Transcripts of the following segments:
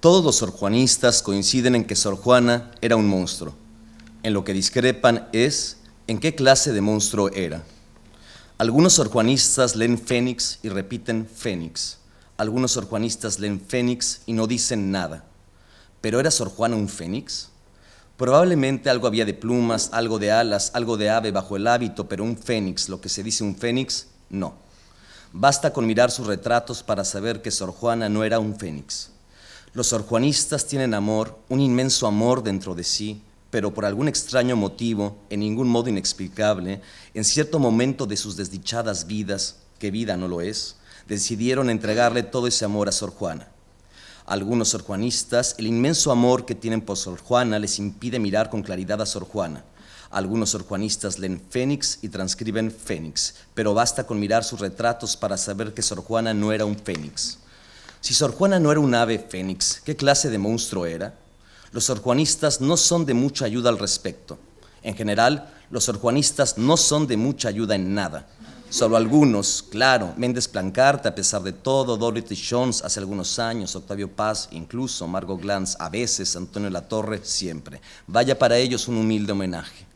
Todos los sorjuanistas coinciden en que Sor Juana era un monstruo. En lo que discrepan es en qué clase de monstruo era. Algunos sorjuanistas leen Fénix y repiten Fénix. Algunos sorjuanistas leen Fénix y no dicen nada. ¿Pero era Sor Juana un fénix? Probablemente algo había de plumas, algo de alas, algo de ave bajo el hábito, pero un fénix, lo que se dice un fénix, no. Basta con mirar sus retratos para saber que Sor Juana no era un fénix. Los sorjuanistas tienen amor, un inmenso amor dentro de sí, pero por algún extraño motivo, en ningún modo inexplicable, en cierto momento de sus desdichadas vidas, que vida no lo es, decidieron entregarle todo ese amor a Sor Juana. algunos sorjuanistas, el inmenso amor que tienen por Sor Juana les impide mirar con claridad a Sor Juana. Algunos sorjuanistas leen Fénix y transcriben Fénix, pero basta con mirar sus retratos para saber que Sor Juana no era un fénix. Si Sor Juana no era un ave fénix, ¿qué clase de monstruo era? Los sorjuanistas no son de mucha ayuda al respecto. En general, los sorjuanistas no son de mucha ayuda en nada. Solo algunos, claro, Méndez Plancarte, a pesar de todo, Dorothy Jones hace algunos años, Octavio Paz, incluso Margot Glantz, a veces, Antonio Latorre, siempre. Vaya para ellos un humilde homenaje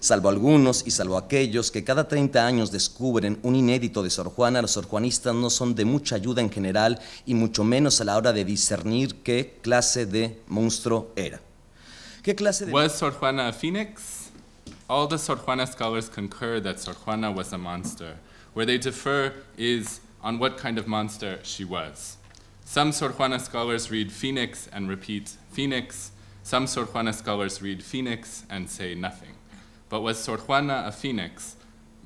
salvo algunos y salvo aquellos que cada 30 años descubren un inédito de Sor Juana, los sorjuanistas no son de mucha ayuda en general y mucho menos a la hora de discernir qué clase de monstruo era. ¿Qué clase de Was Sor Juana a phoenix? All the Sor Juana scholars concur that Sor Juana was a monster. Where they differ is on what kind of monster she was. Some Sor Juana scholars read phoenix and repeat phoenix. Some Sor Juana scholars read phoenix and say nothing. But was Sor Juana a phoenix?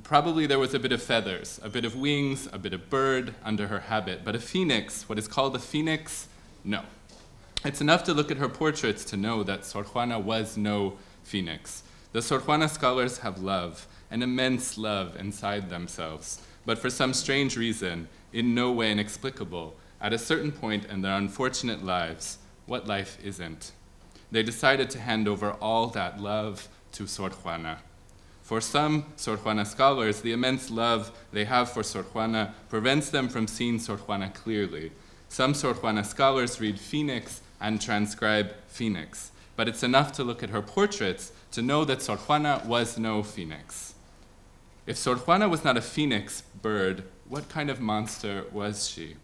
Probably there was a bit of feathers, a bit of wings, a bit of bird under her habit. But a phoenix, what is called a phoenix, no. It's enough to look at her portraits to know that Sor Juana was no phoenix. The Sor Juana scholars have love, an immense love inside themselves. But for some strange reason, in no way inexplicable, at a certain point in their unfortunate lives, what life isn't, they decided to hand over all that love to Sor Juana. For some Sor Juana scholars, the immense love they have for Sor Juana prevents them from seeing Sor Juana clearly. Some Sor Juana scholars read Phoenix and transcribe Phoenix, but it's enough to look at her portraits to know that Sor Juana was no phoenix. If Sor Juana was not a phoenix bird, what kind of monster was she?